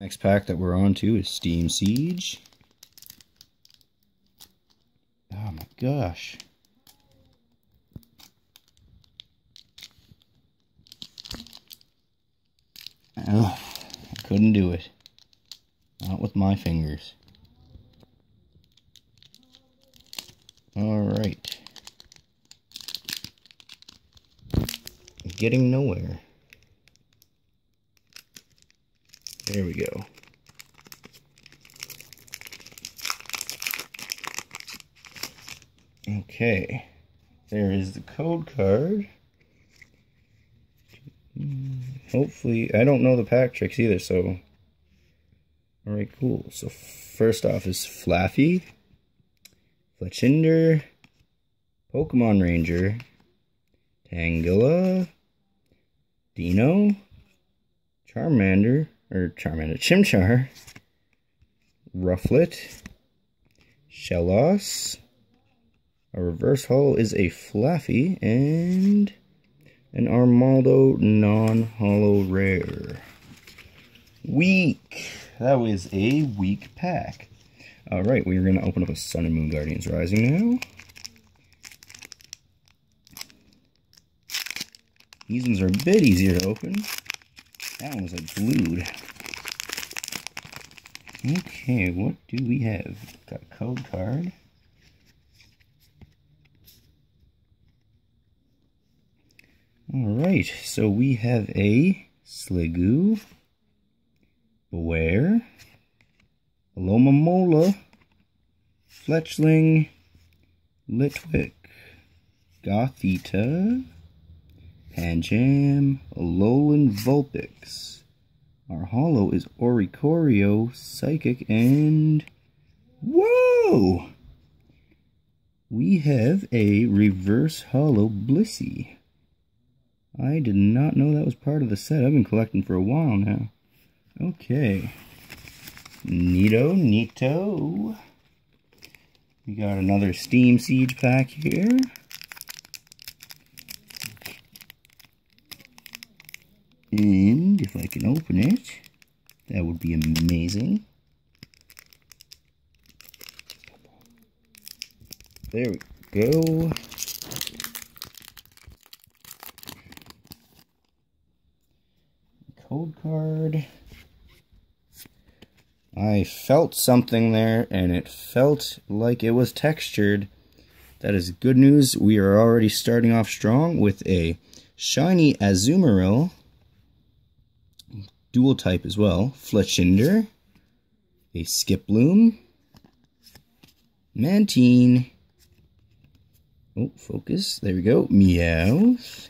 Next pack that we're on to is Steam Siege. Oh my gosh. Oh, I couldn't do it. Not with my fingers. Alright. Getting nowhere. There we go. Okay. There is the code card. Hopefully, I don't know the pack tricks either, so... Alright, cool. So first off is Flaaffy, Fletchinder, Pokemon Ranger, Tangela, Dino, Charmander, or Charmander, Chimchar, Rufflet, Shellos, a reverse holo is a Flaaffy, and an Armaldo non-holo rare. Weak. That was a weak pack. Alright, we're going to open up a Sun and Moon Guardians Rising now. These ones are a bit easier to open. That one was like glued. Okay, what do we have? Got a code card. Alright, so we have a Sliggoo, Bewear, Alomomola, Fletchling, Litwick, Gothita, Pancham, Alolan Vulpix. Our holo is Oricorio, Psychic, and... Whoa! We have a reverse holo Blissey. I did not know that was part of the set. I've been collecting for a while now. Okay. Neato, neato. We got another Steam Siege pack here. And if I can open it, that would be amazing. There we go. Code card. I felt something there, and it felt like it was textured. That is good news. We are already starting off strong with a shiny Azumarill dual type as well. Fletchinder, a Skiploom, Mantine, oh, focus, there we go, Meowth,